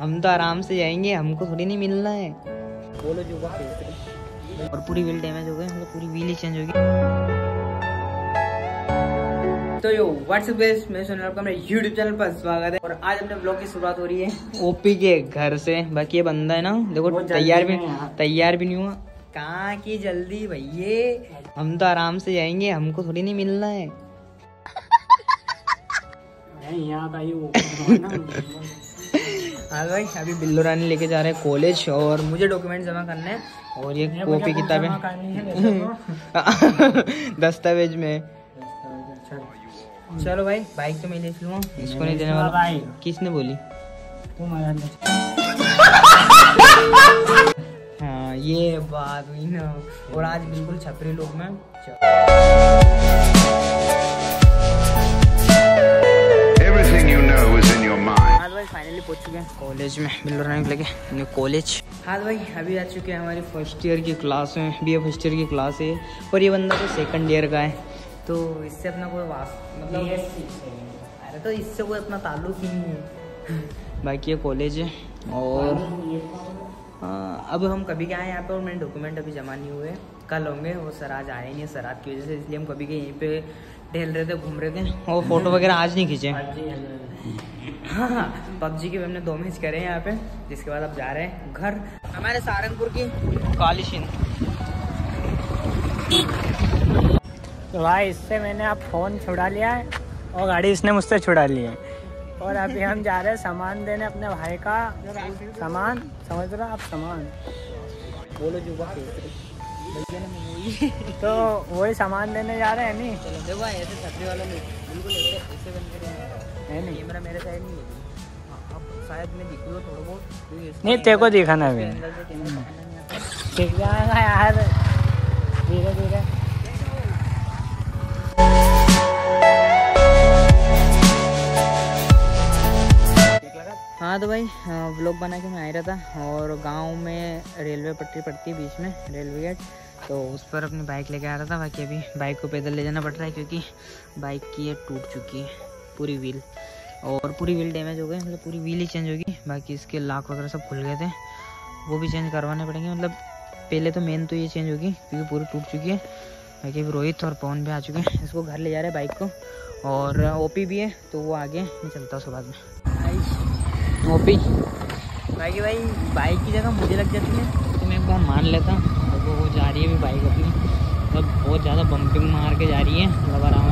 हम तो आराम से जाएँगे हमको थोड़ी नहीं मिलना है। बोलो जो और पूरी व्हील डैमेज हो गई मतलब पूरी व्हील ही चेंज होगी तो यो व्हाट्सएप गाइस मैं सुन आपका मेरे YouTube चैनल पर स्वागत है। और आज अपने ब्लॉग की शुरुआत हो रही है। ओपी के घर से बाकी ये बंदा है ना देखो तैयार भी है तैयार भी नहीं हुआ। कहाँ की जल्दी भैये? हम तो आराम से जाएँगे हमको थोड़ी नहीं मिलना है। यहाँ का वो हाँ भाई अभी बिल्लो रानी लेके जा रहे हैं कॉलेज और मुझे डॉक्यूमेंट जमा करने हैं और ये कॉपी किताबें। दस्तावेज़ में। चलो भाई बाइक तो मैं ले लूँगा इसको नहीं देने वाला। किसने बोली? हाँ ये बात हुई ना। और आज बिल्कुल छपरी लोग में। पहुँच चुके हैं कॉलेज में बिल्लो को लेके न्यू कॉलेज। हाँ भाई अभी आ चुके हैं हमारी फ़र्स्ट ईयर की क्लास में बी ए फ़र्स्ट ईयर की क्लास है और ये बंदा तो सेकंड ईयर का है। तो इससे अपना कोई वास मतलब अरे तो इससे कोई अपना ताल्लुक ही नहीं है। बाकी ये कॉलेज है और हाँ, अब हम कभी क्या आए यहाँ पे और मेरे डॉक्यूमेंट अभी जमा नहीं हुए। कल होंगे वो सर आज आए नहीं सर आज की वजह से इसलिए हम कभी के यहीं पे टहल रहे थे घूम रहे थे और फ़ोटो वगैरह आज नहीं खींचे। हाँ पबजी के भी हमने दो मैच करे हैं यहाँ पे जिसके बाद अब जा रहे हैं घर। हमारे सहारनपुर की काली तो भाई इससे मैंने अब फ़ोन छुड़ा लिया है और गाड़ी इसने मुझसे छुड़ा ली है। और अभी हम जा रहे हैं सामान देने अपने भाई का। सामान समझ रहे आप? सामान। बोलो जो तो वही सामान देने जा रहे हैं नहीं? चलो देखो ऐसे वाला बिल्कुल ऐसे। है नहीं। कैमरा मेरे साइड नहीं है। हाँ, अब शायद मैं दिखूँ थोड़ा बहुत नहीं तेरे को दिखाना भी जाएगा यार। धीरे धीरे। हाँ तो भाई व्लॉग बना के मैं आ रहा था और गाँव में रेलवे पटरी पड़ती है बीच में रेलवे गेट तो उस पर अपनी बाइक लेके आ रहा था बाकी अभी बाइक को पैदल ले जाना पड़ रहा है क्योंकि बाइक की ये टूट चुकी है पूरी व्हील और पूरी व्हील डैमेज हो गई मतलब पूरी व्हील ही चेंज होगी। बाकी इसके लाख वगैरह सब खुल गए थे। वो भी चेंज करवाने पड़ेंगे। मतलब पहले तो मेन तो ये चेंज होगी क्योंकि पूरी टूट चुकी है। बाकी अभी रोहित और पवन भी आ चुके हैं। इसको घर ले जा रहे हैं बाइक को। और ओपी भी है तो वो आगे मैं चलता हूँ उसके बाद में। ओपी बाकी भाई बाइक की जगह मुझे लग जाती है तो मैं एक बार मान लेता। वो वो जा रही है अभी बाइक अपनी। मतलब बहुत ज़्यादा बम्पिंग मार के जा रही है। मतलब आराम